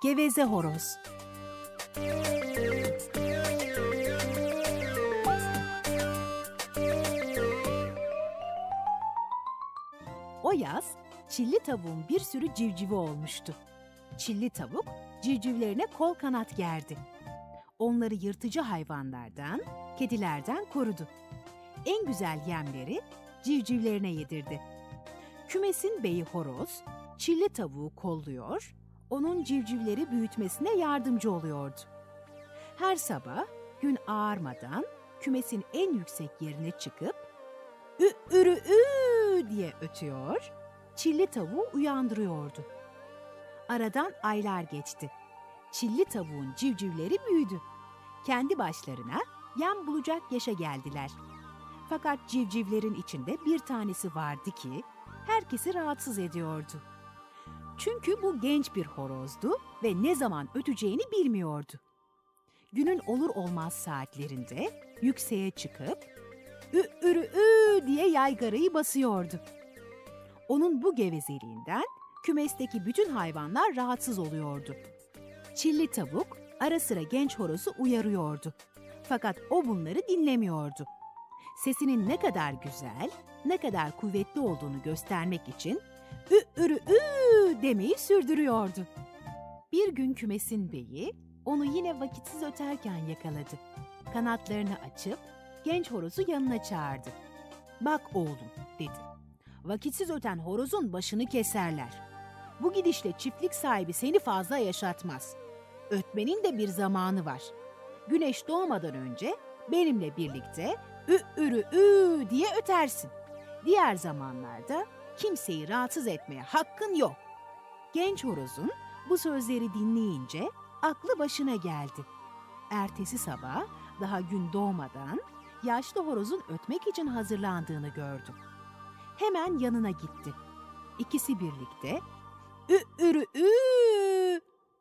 Geveze Horoz O yaz çilli tavuğun bir sürü civcivi olmuştu. Çilli tavuk civcivlerine kol kanat gerdi. Onları yırtıcı hayvanlardan, kedilerden korudu. En güzel yemleri civcivlerine yedirdi. Kümesin beyi horoz, çilli tavuğu kolluyor, onun civcivleri büyütmesine yardımcı oluyordu. Her sabah gün ağarmadan kümesin en yüksek yerine çıkıp ü ürü ü diye ötüyor, çilli tavuğu uyandırıyordu. Aradan aylar geçti. Çilli tavuğun civcivleri büyüdü. Kendi başlarına yem bulacak yaşa geldiler. Fakat civcivlerin içinde bir tanesi vardı ki herkesi rahatsız ediyordu. Çünkü bu genç bir horozdu ve ne zaman öteceğini bilmiyordu. Günün olur olmaz saatlerinde yükseğe çıkıp ü ürü ü diye yaygarayı basıyordu. Onun bu gevezeliğinden kümesteki bütün hayvanlar rahatsız oluyordu. Çilli tavuk ara sıra genç horozu uyarıyordu. Fakat o bunları dinlemiyordu. Sesinin ne kadar güzel, ne kadar kuvvetli olduğunu göstermek için ürü ü demeyi sürdürüyordu. Bir gün kümesin beyi onu yine vakitsiz öterken yakaladı. Kanatlarını açıp genç horozu yanına çağırdı. Bak oğlum dedi. Vakitsiz öten horozun başını keserler. Bu gidişle çiftlik sahibi seni fazla yaşatmaz. Ötmenin de bir zamanı var. Güneş doğmadan önce benimle birlikte ü ürü ü diye ötersin. Diğer zamanlarda kimseyi rahatsız etmeye hakkın yok. Genç horozun bu sözleri dinleyince aklı başına geldi. Ertesi sabah daha gün doğmadan yaşlı horozun ötmek için hazırlandığını gördü. Hemen yanına gitti. İkisi birlikte ü ürü ü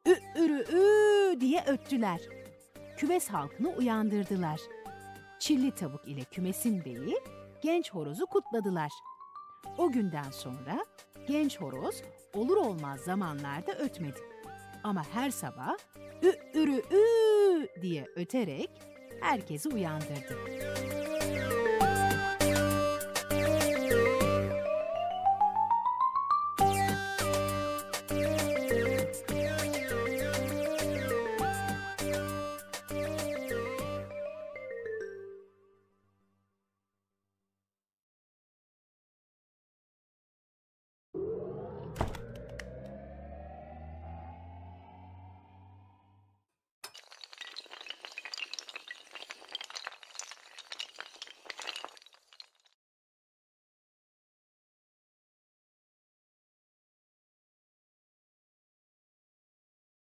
ü ürü ü diye öttüler. Kümes halkını uyandırdılar. Çilli tavuk ile kümesin beyi genç horozu kutladılar. O günden sonra genç horoz olur olmaz zamanlarda ötmedi. Ama her sabah ü ürü ü diye öterek herkesi uyandırdı.